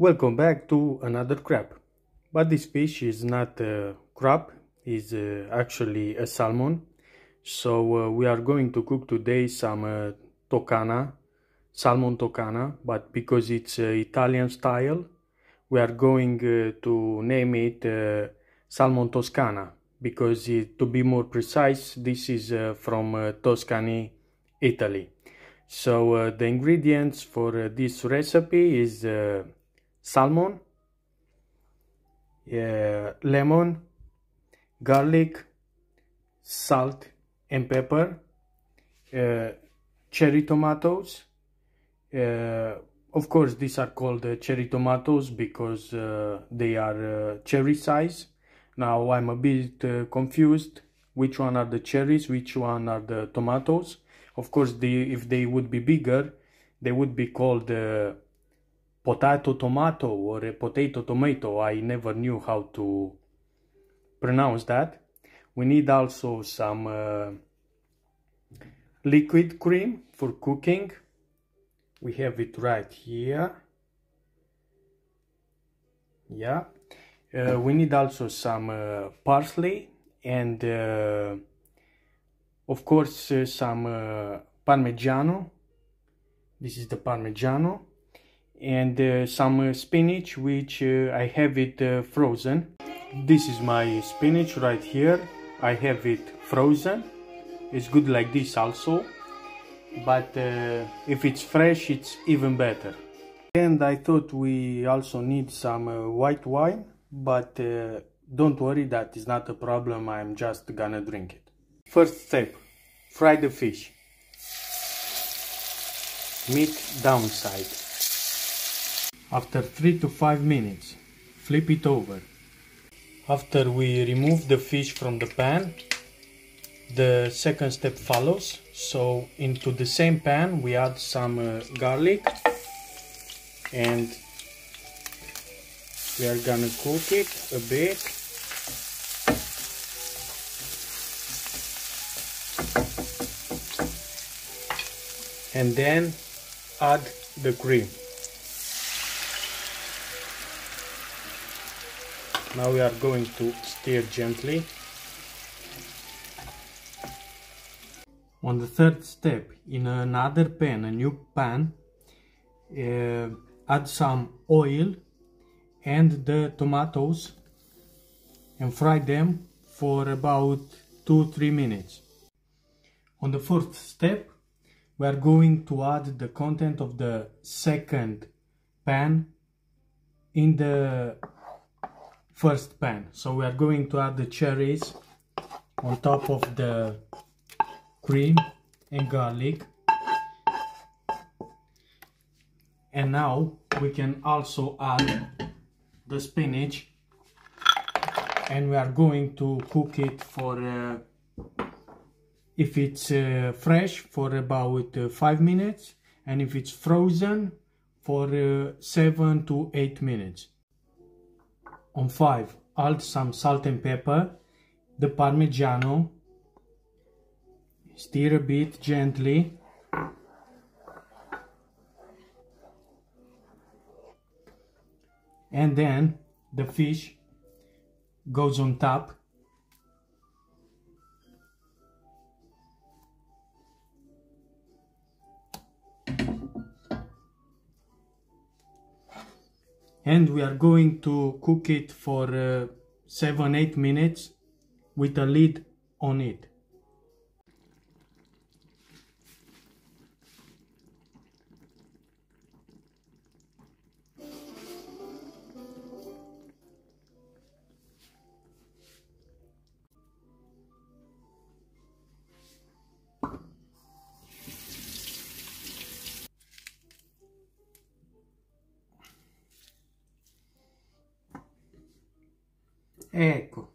Welcome back to another crab. But this fish is not a crab, is uh, actually a salmon. So uh, we are going to cook today some uh, tocana, salmon tocana, but because it's uh, Italian style, we are going uh, to name it salmon toscana because it, to be more precise, this is from Tuscany, Italy. So the ingredients for this recipe is salmon, lemon, garlic, salt and pepper, uh, cherry tomatoes. Uh, of course, these are called uh, cherry tomatoes because uh, they are uh, cherry size. Now I'm a bit confused which one are the cherries, which one are the tomatoes. Of course, the, if they would be bigger, they would be called potato tomato or a potato tomato. I never knew how to pronounce that. We need also some uh, liquid cream for cooking. We have it right here. Yeah. Uh, we need also some uh, parsley and uh, of course uh, some uh, parmigiano. This is the parmigiano and uh, some uh, spinach which uh, I have it uh, frozen. This is my spinach right here. I have it frozen. It's good like this also. But uh, if it's fresh, it's even better. And I thought we also need some uh, white wine, but don't worry, that is not a problem. I'm just gonna drink it. First step, fry the fish. Meat downside. After 3 to 5 minutes, flip it over. After we remove the fish from the pan, the second step follows. So into the same pan we add some uh, garlic and we are gonna cook it a bit. And then add the cream. Now we are going to stir gently. On the third step in another pan a new pan uh, add some oil and the tomatoes and fry them for about 2-3 minutes. On the fourth step we are going to add the content of the second pan in the first pan. So we are going to add the cherries on top of the cream and garlic. And now we can also add the spinach and we are going to cook it for uh, if it's uh, fresh for about uh, 5 minutes and if it's frozen for uh, 7 to 8 minutes on 5 add some salt and pepper the parmigiano stir a bit gently and then the fish goes on top and we are going to cook it for uh, 7-8 minutes with a lid on it. Ecco,